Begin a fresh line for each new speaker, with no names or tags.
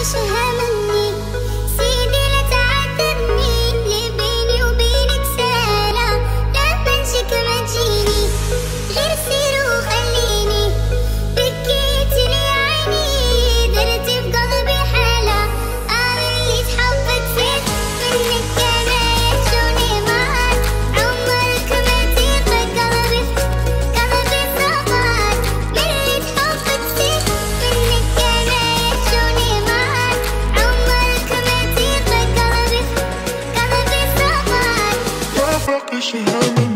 wish you had
wish you had me.